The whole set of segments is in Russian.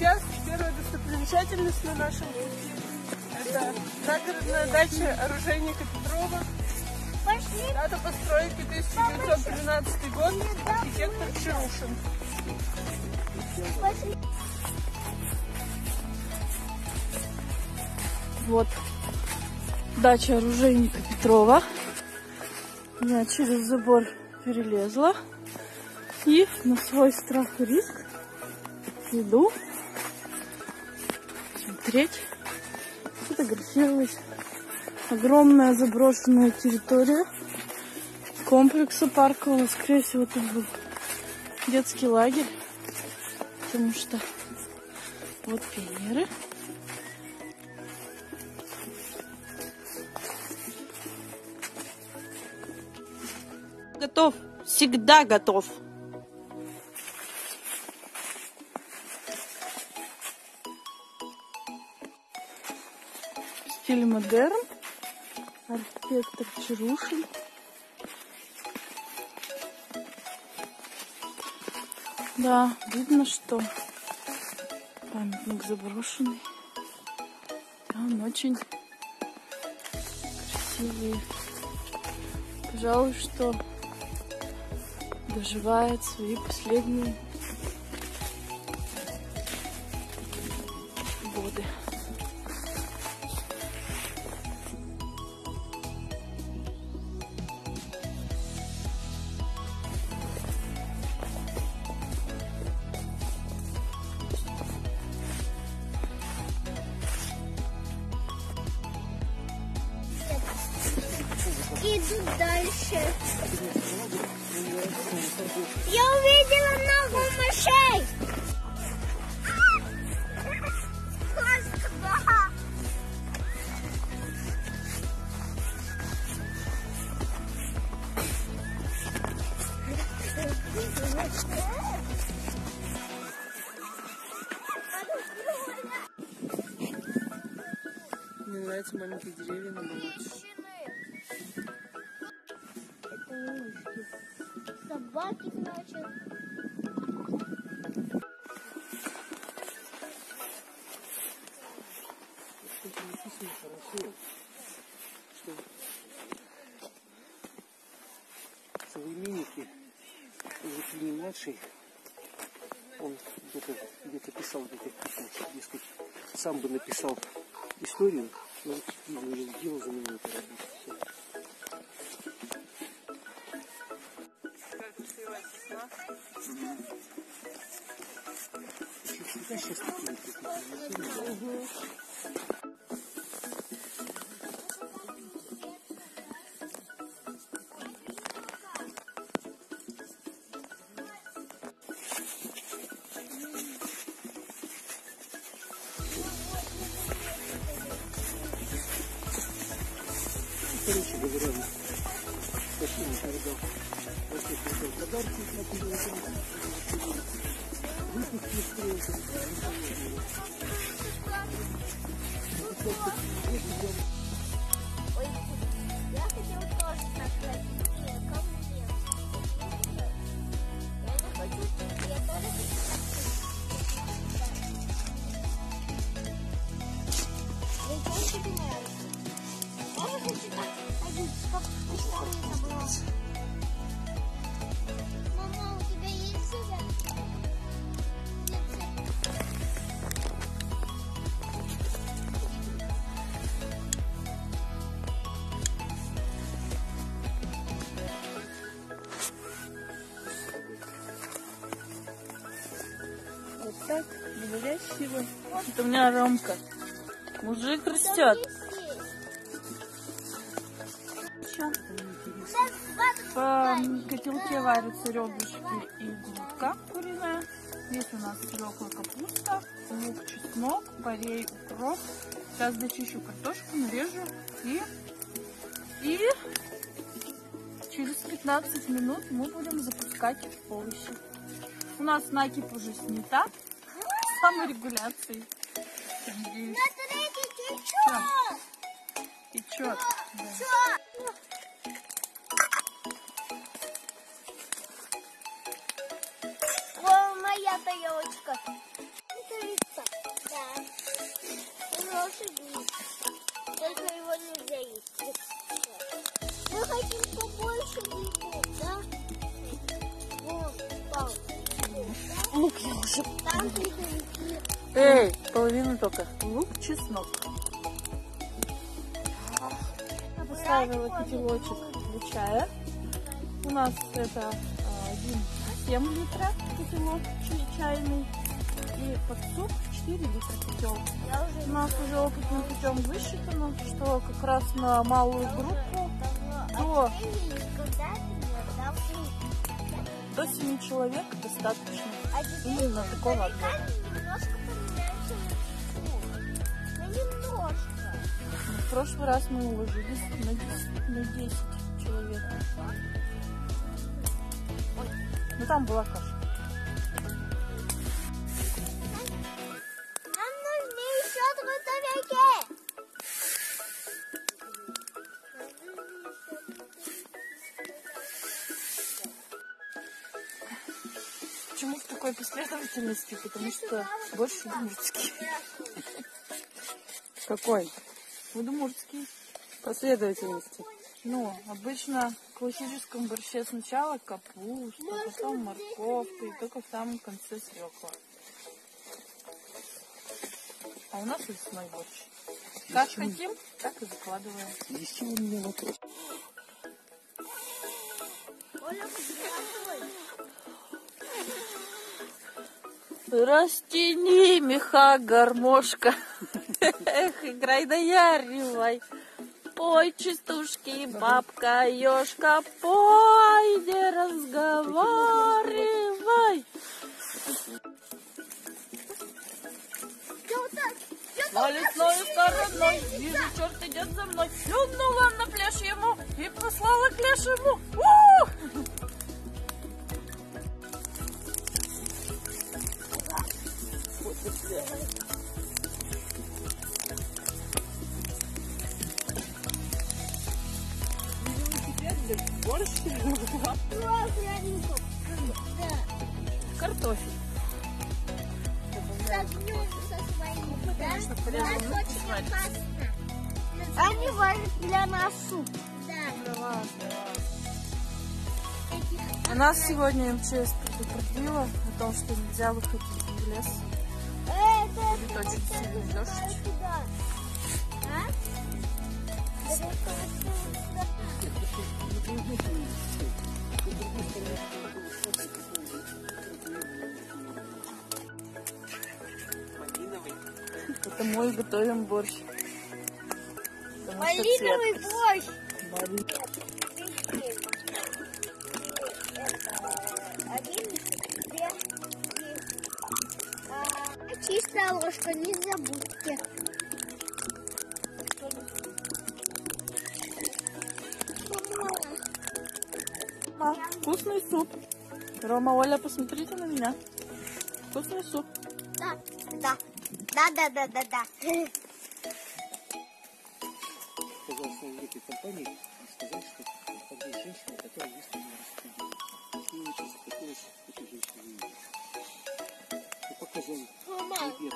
Сейчас первая достопримечательность на нашем пути. Это загородная дача оружейника Петрова. пошли. Дата постройки 1913 год. Архитектор Чарушин. Пошли. Вот дача оружейника Петрова. Я через забор перелезла. И на свой страх и риск иду смотреть, фотографировать. Огромная заброшенная территория комплекса паркового. Скорее всего, тут был детский лагерь. Потому что вот пионеры. Готов. Всегда готов. Стиль модерн. Архитектор Чарушин. Да, видно, что памятник заброшенный. Он очень красивый. Пожалуй, что доживает свои последние дальше. Я увидела много мышей. Мне нравятся маленькие деревья на болоте. Собаки, значит. Тут написано хорошо, что современники Евгений младший, он где-то где писал в этих письмах, дескать, сам бы написал историю, но видно, сделал за меня это работу. Всё. Всегда сейчас так навязчиво. Это у меня Ромка. Мужик растет. В котелке варятся ребрышки и грудка куриная. Здесь у нас свекла капуста, лук, чеснок, порей, укроп. Сейчас дочищу картошку, нарежу и... И через 15 минут мы будем запускать овощи. У нас накипь уже снята саморегуляцией. Надеюсь. Течет. Да. О, моя тарелочка. Это Да. Хороший блин. Только его нельзя есть. Мы хотим побольше блинов, да? Вот, пал. Эй, половину только. Лук, чеснок. Я поставила котелочек для чая. У нас это а, один 7 литра котелок чай- чайный. И под суп 4 литра уже У нас уже опытным путем высчитано, что как раз на малую группу до, до 7 человек достаточно. А Именно такого объема. Немножко поменяется. Ну, немножко. В прошлый раз мы уложились на 10, на 10 человек. Ну там была каша. Последовательности? Потому что больше удмуртский. Какой? Удмуртский. Последовательности. Ну, обычно в классическом борще сначала капуста, потом морковка и только в самом конце свекла. А у нас лесной борщ. Как хотим, так и закладываем. Чего у меня вопрос? Оля, Растяни меха гармошка. Эх, играй да яривай. Пой, частушки, бабка, ёшка, пой, не разговаривай. Лесной стороной вижу, черт идет за мной. Плюнула на пляж ему и послала к лешему. Картофель. Они варят для нас суп. Да. У нас сегодня МЧС предупредила о том, что нельзя выходить в лес. Это, очень сильный дождь. А? Это мой готовим борщ. Малиновый борщ. малин- Один, две, три. Чистая ложка, не забудьте. Ма, вкусный суп. Рома, Оля, посмотрите на меня. Вкусный суп. Да, да, да, да, да, да, да. Пожалуйста, в этой компании сказал, что там есть женщина, которая есть на распределе. Мне очень захотелось эту женщину увидеть. И показали. Мама, Привет.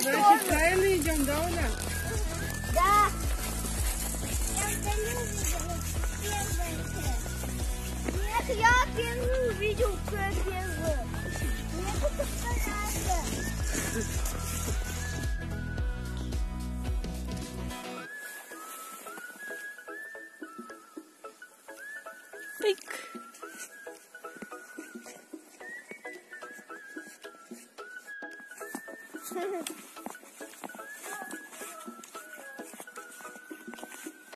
Я тоже. Правильно идем, да, Оля? Да. Я. Нет, я первый увидел первый. Мне это вторая.